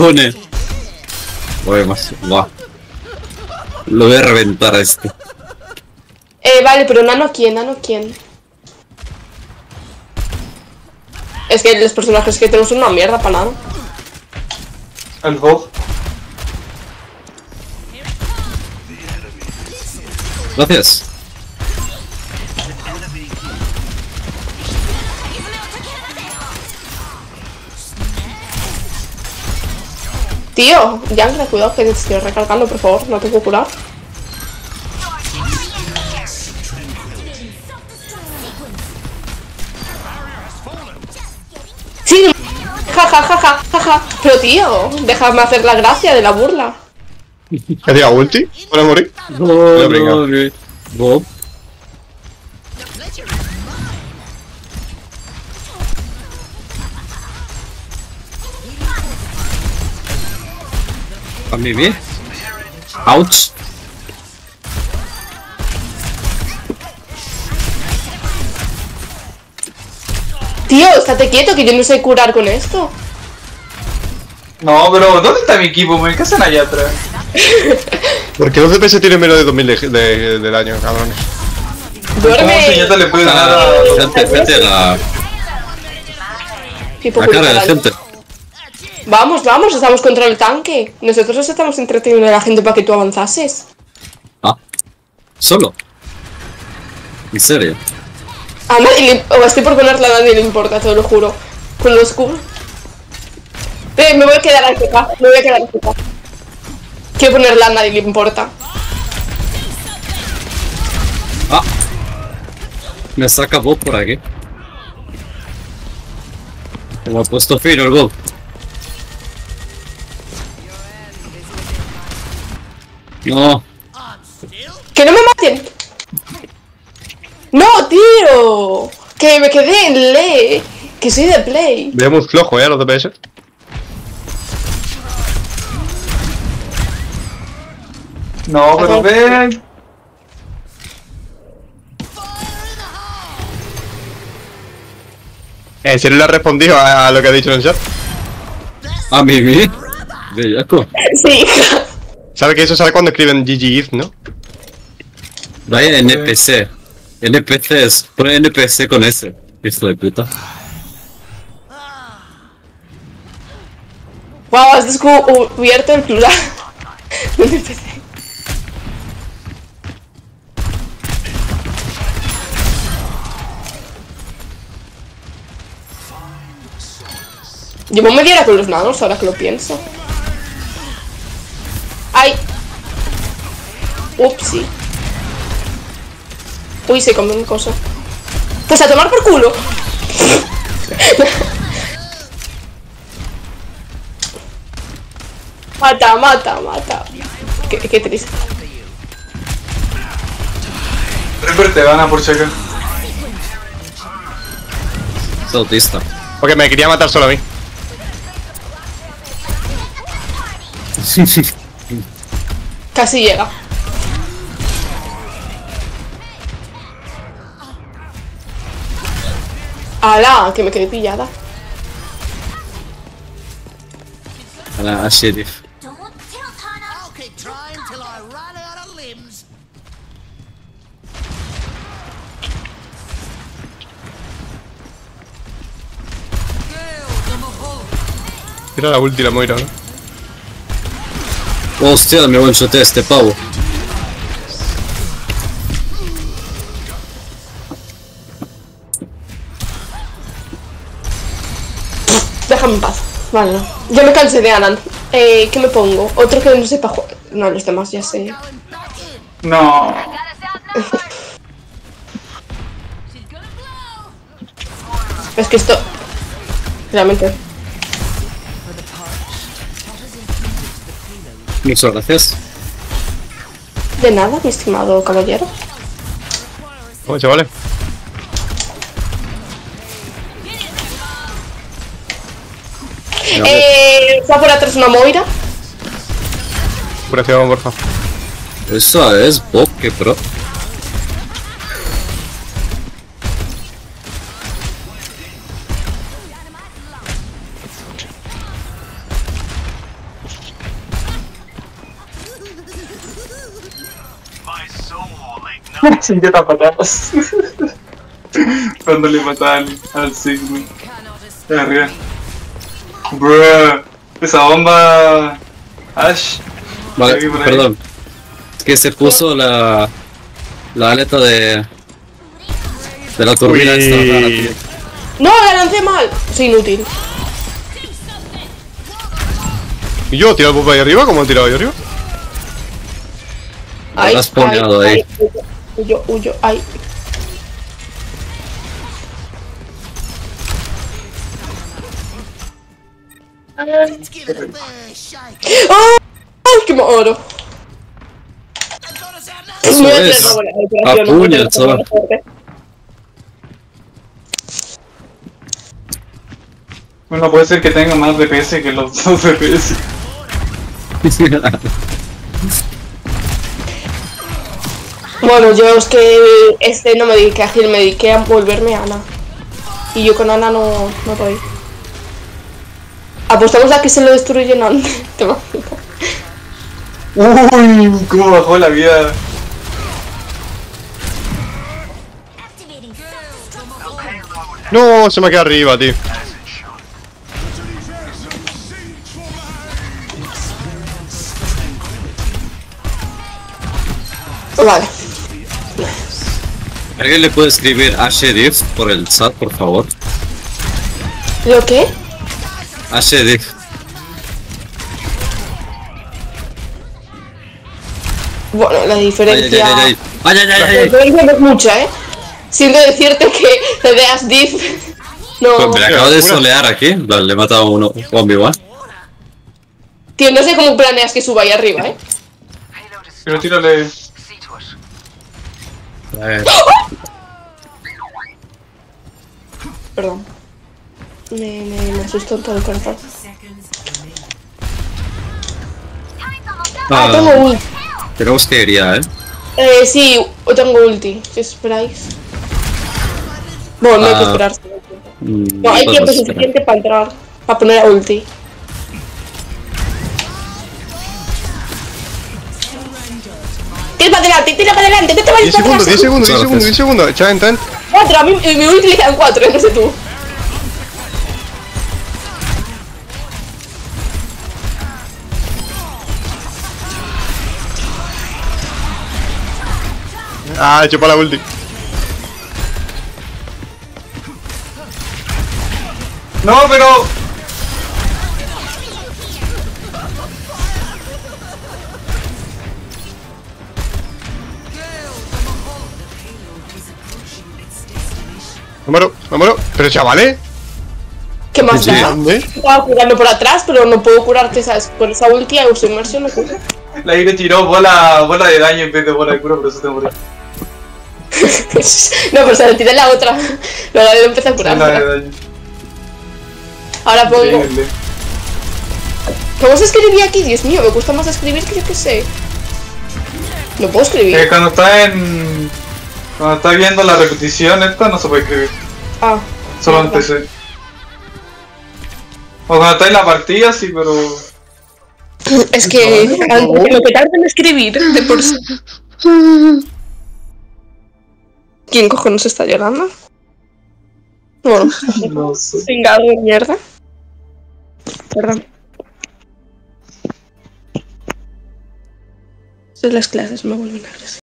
pone. Voy más. Guau. Lo voy a reventar a este. Eh, vale, pero nano quién, nano quién. Es que los personajes que tenemos son una mierda para nada. El Bob. Gracias. Tío, Yankra, cuidado que te estoy recargando, por favor, no te puedo curar. Sí, ja, ja, ja, ja, ja, ja. Pero tío, déjame hacer la gracia de la burla. ¿Qué hacía ulti? ¿Para morir? No, no, brincar. no. Bob. A mí bien. Ouch. Tío, estate quieto que yo no sé curar con esto. No, pero ¿dónde está mi equipo? ¿Qué hacen allá atrás? ¿Por qué los DPS tienen menos de 2000 de, de, de daño, cabrones? ¿Cómo Duerme. señata le puede ganar a... Gente, gente, la, Tipo, la cara de gente. Vamos, vamos, estamos contra el tanque. Nosotros nos estamos entreteniendo a la gente para que tú avanzases. Ah, solo. En serio. A nadie le... O estoy por ponerla, a nadie le importa, te lo juro. Con los cubos. Eh, me voy a quedar aquí, me voy a quedar aquí. Quiero ponerla, a nadie le importa. Ah. Me saca Bob por aquí. Me ha puesto fino el Bob. No. ¡Que no me maten! ¡No, tío! Que me quedé en le. Que soy de play. Veamos flojo, ¿eh? Los DPS. No, pero ven. ¿En serio le has respondido a, a lo que ha dicho en el chat? A mí, mí. Bellaco. Sí. ¿Sabe que eso sale cuando escriben GGIF, no? Vaya NPC. NPC es. Pone NPC con S. Hijo de puta. Wow, has descubierto el plural. No empecé. Yo me diera con los nanos ahora que lo pienso. Upsi. Uy, se comió un coso. Pues a tomar por culo. Mata, mata, mata. Qué, qué triste. Reaper te gana por checa. Es autista. Porque me quería matar solo a mí. Casi llega. ¡Hala! Que me quedé pillada. A la a sheriff. Don't tell Tana. I'll keep trying till I run out of limbs. Tira la ulti la Moira, ¿no? Hostia, me one shot este pavo. Paz. Vale, no. Ya me cansé de Anan. Eh, ¿qué me pongo? Otro que no sepa jugar. No, los demás ya sé. No. Es que esto. Realmente. Muchas gracias. De nada, mi estimado caballero. ¿Cómo chavales? Eh, pues. va por atrás una Moira. Curación, porfa. Eso es bokeh, bro. Se intenta matarlos. Dándole matar al, al Sigma. Arriba. Bruh. Esa bomba. Ash. Vale, ahí. perdón. Es que se puso la. La aleta de. De la turbina esta. ¡No, la lancé mal! Soy inútil. ¿Y yo tiro el bomba ahí arriba? ¿Cómo han tirado ahí arriba? Lo has poneado ahí. Huyo, huyo, ay. Operación, no voy a puño, hacer chaval. una fuerte. Bueno, puede ser que tenga más DPS que los dos DPS. Bueno, yo es que este no me dediqué a Gil, me dediqué a volverme a Ana. Y yo con Ana no, no doy. Apostamos a que se lo destruyen antes. Te. Uy, cómo bajó la vida. No, se me ha quedado arriba, tío. Vale. ¿Alguien le puede escribir a Sheriff por el chat, por favor? ¿Lo qué? A Sheriff. Bueno, la Ay, ay, diferencia. ay, ay. Ay, ay, ay, La diferencia no es mucha, ¿eh? Siento decirte que te veas diff. No. Pues me acabo de solear aquí. Le he matado a uno. One one. Tío, no sé cómo planeas que suba ahí arriba, ¿eh? Pero tírale. Eh, Perdón. Me, me, me asustó todo el corazón. Ah, ah, tengo ulti. tenemos que ir ya, eh. Eh, sí, tengo ulti. Si esperáis. Bueno, no hay que Ah. esperar. Mm, No, hay tiempo esperar. suficiente para entrar. Para poner a ulti. Tira para adelante, tira para adelante, que te vayas 10 para segundos, atrás. 10 segundos, 10 Muchas segundos, 10 segundos. Chan, tan. Cuatro, a mí mi ulti le quedan cuatro, no sé tú. Ah, he hecho para la ulti. No, pero. Me muero, me muero. Pero chavales, ¿Qué más. Estaba curando por atrás, pero no puedo curarte, ¿sabes? Por esa ulti a uso inmersión no curo. La aire tiró bola, bola de daño en vez de bola de cura, por eso te murió. no, pero se le tiré la otra. Luego le empecé a curar. Daño. Ahora pongo. ¿Cómo se escribía aquí? Dios mío, me gusta más escribir que yo que sé. No puedo Eh, escribir. cuando está en. Cuando está viendo la repetición, esta no se puede escribir. Ah. Solo en. PC. O cuando está en la partida, sí, pero. Es que lo que tarda en escribir de por sí. ¿Quién cojones está llorando? Bueno, No sé. cingado de mierda. Perdón. Son las clases, me vuelven agresivas.